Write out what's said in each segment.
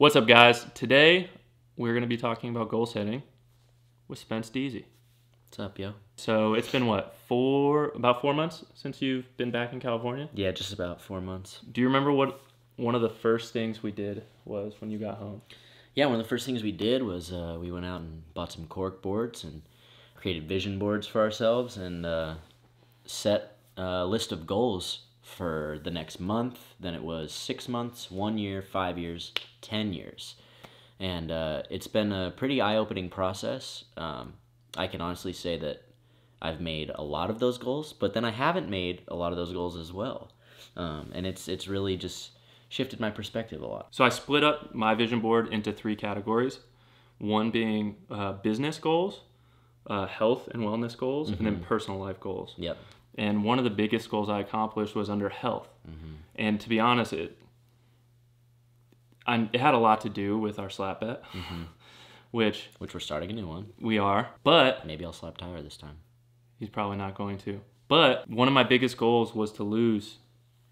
What's up, guys? Today we're going to be talking about goal setting with Spence Deezy. What's up, yo? So it's been what four about four months since you've been back in California. Yeah, just about four months. Do you remember what one of the first things we did was when you got home? Yeah, one of the first things we did was uh, we went out and bought some cork boards and created vision boards for ourselves and uh, set a list of goals for the next month. Then it was six months, one year, five years, ten years, and uh, it's been a pretty eye-opening process. Um, I can honestly say that I've made a lot of those goals, but then I haven't made a lot of those goals as well, um, and it's it's really just shifted my perspective a lot. So I split up my vision board into three categories. One being uh, business goals, uh, health and wellness goals, and then personal life goals. Yep. And one of the biggest goals I accomplished was under health. And to be honest, it I, it had a lot to do with our slap bet, which Which we're starting a new one. we are. But Maybe I'll slap Tylor this time. he's probably not going to. But one of my biggest goals was to lose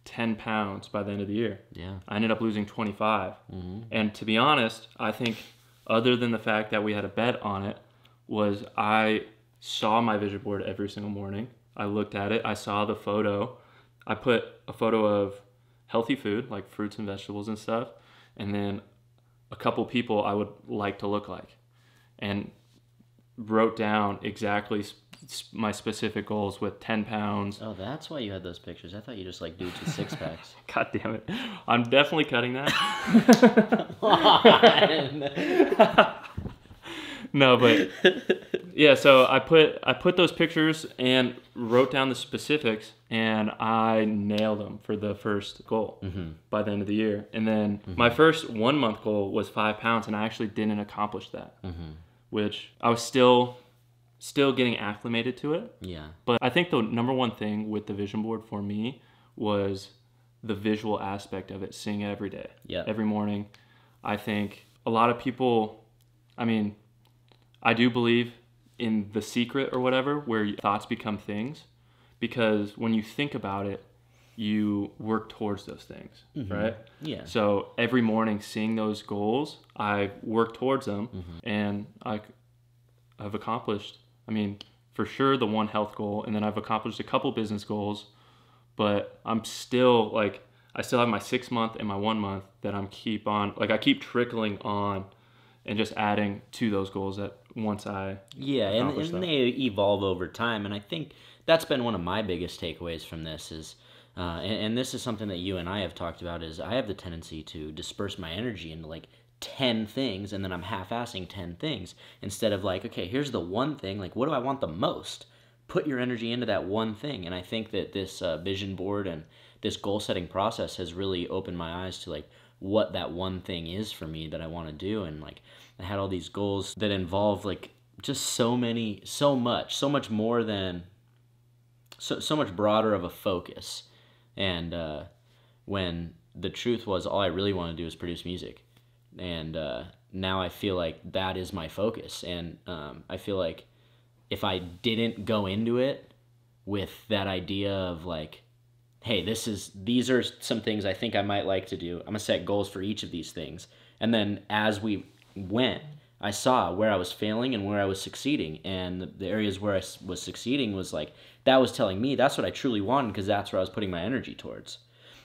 10 pounds by the end of the year. Yeah. I ended up losing 25. Mm-hmm. And to be honest, I think other than the fact that we had a bet on it, was I saw my vision board every single morning. I looked at it. I saw the photo. I put a photo of healthy food like fruits and vegetables and stuff, and then a couple people I would like to look like, and wrote down exactly my specific goals with 10 pounds. Oh, that's why you had those pictures. I thought you just like dudes with six packs. God damn it. I'm definitely cutting that. no, but yeah, so I put I put those pictures and wrote down the specifics and I nailed them for the first goal Mhm. by the end of the year. And then my first one month goal was five pounds and I actually didn't accomplish that, Mhm. which I was still still getting acclimated to it. Yeah. But I think the number one thing with the vision board for me was the visual aspect of it, seeing it every day, Yeah. every morning. I think a lot of people, I mean, I do believe in the secret or whatever, where thoughts become things, because when you think about it, you work towards those things, mm-hmm. right? Yeah. So every morning, seeing those goals, I work towards them, mm-hmm. and I, I've accomplished. I mean, for sure, the one health goal, and then I've accomplished a couple business goals, but I'm still like, I still have my six month and my one month that I'm keep on, like I keep trickling on, and just adding to those goals that once I Yeah, and, and they evolve over time, and I think that's been one of my biggest takeaways from this is, uh, and, and this is something that you and I have talked about is I have the tendency to disperse my energy into like ten things, and then I'm half-assing ten things instead of like, okay, here's the one thing, like what do I want the most? Put your energy into that one thing, and I think that this uh, vision board and this goal-setting process has really opened my eyes to like what that one thing is for me that I want to do, and like I had all these goals that involve like just so many so much so much more than so, so much broader of a focus. And uh, when the truth was all i really want to do is produce music. And uh, now i feel like that is my focus. And um, i feel like if i didn't go into it with that idea of like hey this is these are some things i think i might like to do. I'm gonna set goals for each of these things. And then as we went i saw where i was failing and where i was succeeding. And the, areas I was succeeding was like that was telling me that's what i truly wanted because that's where i was putting my energy towards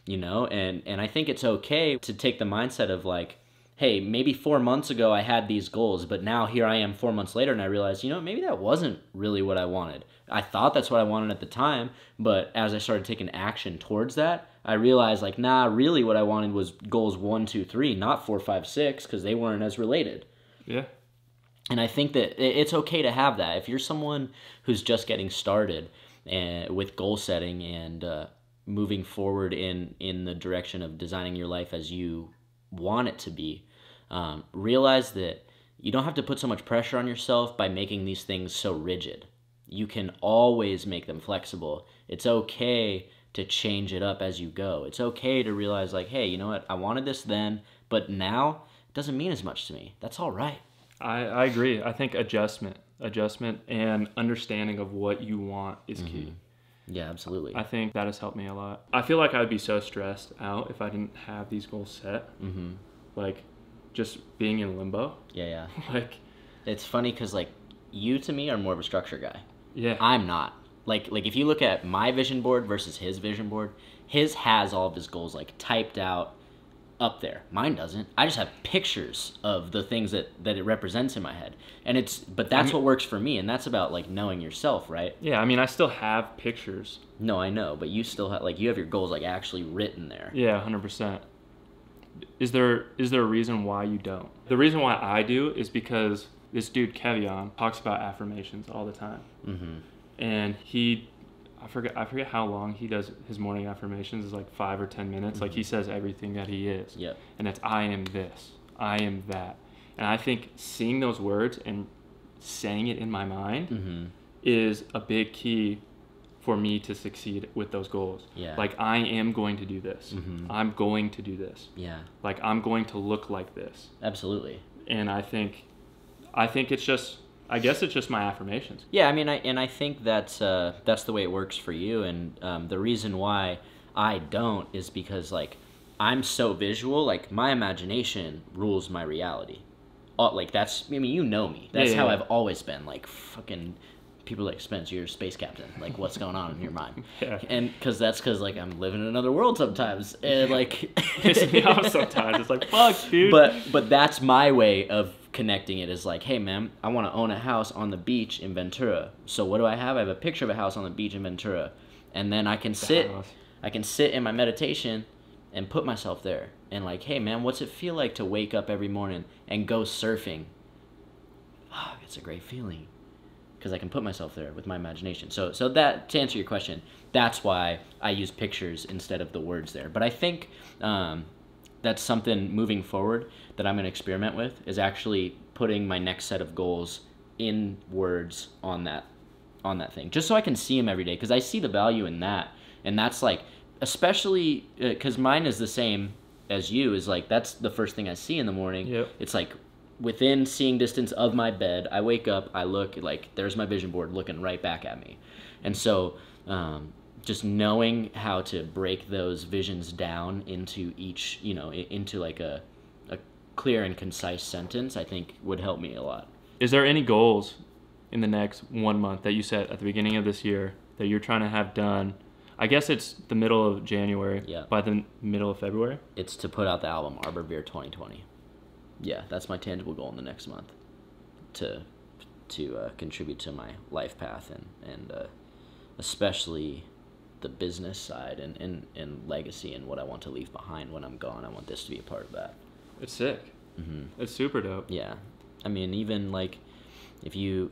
you know? And and i think it's okay to take the mindset of like hey maybe four months ago i had these goals but now here i am four months later and i realized you know maybe that wasn't really what i wanted. I thought that's what i wanted at the time but as i started taking action towards that i realized like nah really what i wanted was goals one two three not four five six because they weren't as related. Yeah. And I think that it's okay to have that. If you're someone who's just getting started uh, with goal setting and uh, moving forward in in the direction of designing your life as you want it to be, um, realize that you don't have to put so much pressure on yourself by making these things so rigid. You can always make them flexible. It's okay to change it up as you go. It's okay to realize like, hey, you know what? I wanted this then, but now it doesn't mean as much to me. That's all right. I, I agree. I think adjustment, adjustment, and understanding of what you want is key. Yeah, absolutely. I think that has helped me a lot. I feel like I would be so stressed out if I didn't have these goals set. mm-hmm. Like, just being in limbo. Yeah, yeah. Like, It's funny because like you to me are more of a structure guy. yeah, I'm not. Like like if you look at my vision board versus his vision board, his has all of his goals like typed out up there. Mine doesn't. I just have pictures of the things that that it represents in my head. And it's but that's mean- what works for me and that's about like knowing yourself, right? yeah. I mean, I still have pictures. No, I know, but you still have like you have your goals like actually written there. Yeah, hundred percent. Is there is there a reason why you don't? The reason why I do is because this dude Kevion talks about affirmations all the time, Mhm. and he, I forget I forget how long he does his morning affirmations is like five or ten minutes. Like he says everything that he is, Yep. and it's I am this, I am that, and I think seeing those words and saying it in my mind Mhm. is a big key for me to succeed with those goals. Yeah. Like I am going to do this. Mhm. I'm going to do this. Yeah. Like I'm going to look like this. Absolutely. And I think I think it's just I guess it's just my affirmations. Yeah, I mean, I and I think that's uh, that's the way it works for you, and um, the reason why I don't is because like I'm so visual, like my imagination rules my reality. Uh, like that's I mean, you know me. That's Yeah, how yeah. I've always been. Like fucking people like Spence, you're a space captain. Like what's going on in your mind? Yeah. And because that's because like I'm living in another world sometimes, and like Pisses me off sometimes. It's like fuck, dude. but but that's my way of connecting it is like hey man i want to own a house on the beach in ventura so what do i have i have a picture of a house on the beach in ventura and then i can sit i can sit in my meditation and put myself there and like hey man what's it feel like to wake up every morning and go surfing fuck it's a great feeling because i can put myself there with my imagination. So so that to answer your question that's why i use pictures instead of the words there. But i think um, that's something moving forward that I'm going to experiment with is actually putting my next set of goals in words on that on that thing just so I can see them every day because I see the value in that. And that's like especially because mine is the same as you is like that's the first thing I see in the morning. Yep. it's like within seeing distance of my bed I wake up I look like there's my vision board looking right back at me and so um, just knowing how to break those visions down into each you know into like a, a clear and concise sentence i think would help me a lot Is there any goals in the next one month that you set at the beginning of this year that you're trying to have done? I guess it's the middle of January. Yeah. By the middle of February. it's to put out the album arbor beer 2020 yeah that's my tangible goal in the next month to to uh, contribute to my life path and and uh, especially the business side and, and, and legacy and what I want to leave behind when I'm gone. I want this to be a part of that. It's sick. hmm It's super dope. Yeah, I mean, even like if you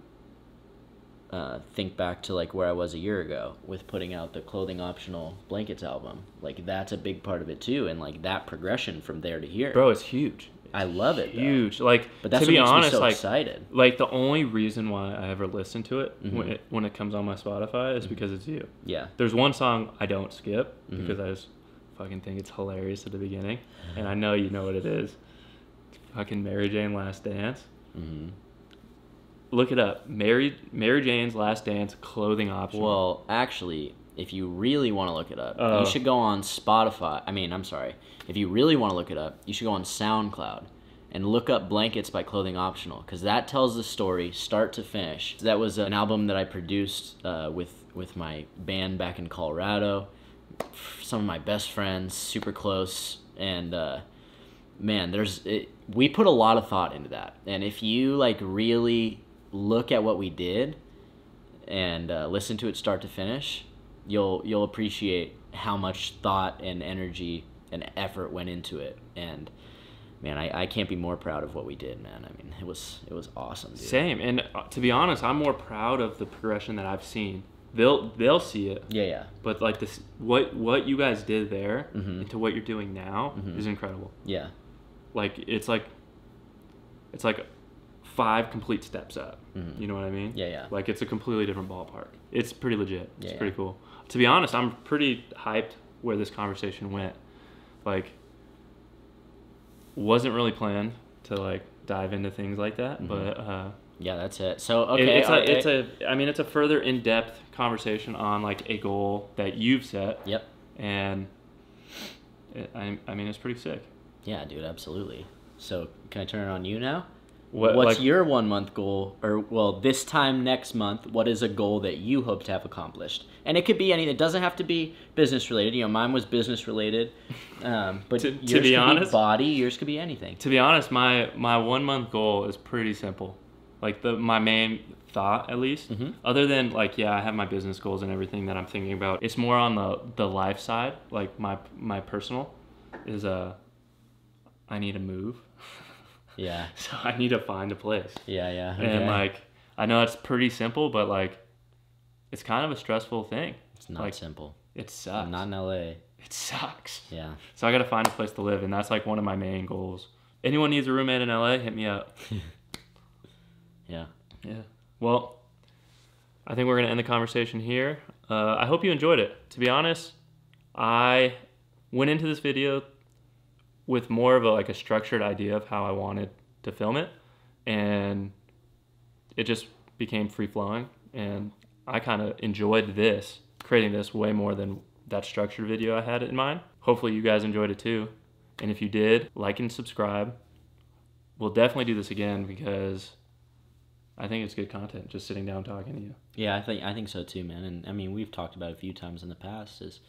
uh, think back to like where I was a year ago with putting out the clothing optional blankets album, like that's a big part of it too, and like that progression from there to here. Bro, it's huge. I love it. though. Huge. Like But that's to be honest, so like excited. like the only reason why I ever listen to it when Mhm. it when it comes on my Spotify is Mhm. because it's you. Yeah. There's one song I don't skip Mhm. because I just fucking think it's hilarious at the beginning, and I know you know what it is. Fucking Mary Jane Last Dance. hmm Look it up. Mary Mary Jane's Last Dance clothing option. Well, actually, if you really want to look it up, Oh. you should go on Spotify. I mean, I'm sorry. If you really want to look it up, you should go on SoundCloud and look up Blankets by Clothing Optional because that tells the story start to finish. That was an album that I produced uh, with with my band back in Colorado. Some of my best friends, super close, and uh, man, there's it, we put a lot of thought into that. And if you like really look at what we did and uh, listen to it start to finish, you'll you'll appreciate how much thought and energy and effort went into it. And man, I, I can't be more proud of what we did, man. I mean, it was it was awesome, dude. Same. And uh, to be honest, I'm more proud of the progression that I've seen. They'll they'll see it, Yeah, yeah, but like this, what what you guys did there Mhm. into what you're doing now Mhm. is incredible. yeah, Like it's like it's like five complete steps up. Mhm. You know what I mean? yeah, yeah. Like it's a completely different ballpark. It's pretty legit. It's Yeah, pretty yeah. cool. To be honest, I'm pretty hyped where this conversation went. Like wasn't really planned to like dive into things like that, Mhm. but uh Yeah, that's it. So it- okay, it's a alright. it's a I mean it's a further in-depth conversation on like a goal that you've set yep. and it, I I mean it's pretty sick. Yeah, dude, absolutely. So can I turn it on you now? What, What's like, your one month goal, or well, this time next month? What is a goal that you hope to have accomplished? And it could be anything. It doesn't have to be business related. You know, mine was business related, um, but To- yours to be could honest- be body. Yours could be anything. To be honest, my my one month goal is pretty simple. Like the my main thought, at least, Mhm. other than like yeah, I have my business goals and everything that I'm thinking about. It's more on the the life side, like my my personal, is uh, I need to move, Yeah, so I need to find a place. yeah, yeah. And like I know it's pretty simple, but like it's kind of a stressful thing. it's not like, simple. It sucks. Not in L.A. It sucks. Yeah. So I got to find a place to live, and that's like one of my main goals. Anyone needs a roommate in LA, hit me up. Yeah. Yeah. Well, I think we're going to end the conversation here. Uh, I hope you enjoyed it. To be honest, I went into this video with more of a like a structured idea of how I wanted to film it, and it just became free flowing. And I kind of enjoyed this, creating this way more than that structured video I had in mind. Hopefully, you guys enjoyed it too. And if you did, like and subscribe. We'll definitely do this again because I think it's good content, just sitting down talking to you. Yeah, I think I think so too, man. And I mean, we've talked about a few times in the past is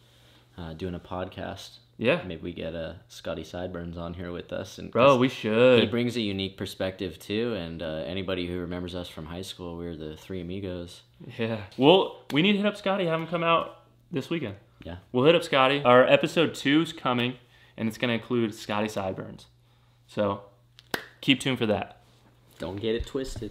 uh, doing a podcast. Yeah, Maybe we get uh, Scotty Sideburns on here with us, and bro, we should. he brings a unique perspective too. And uh, anybody who remembers us from high school, we were the three amigos. Yeah. Well, we need to hit up Scotty, have him come out this weekend. Yeah. We'll hit up Scotty. Our episode two is coming, and it's going to include Scotty Sideburns. So keep tuned for that. Don't get it twisted.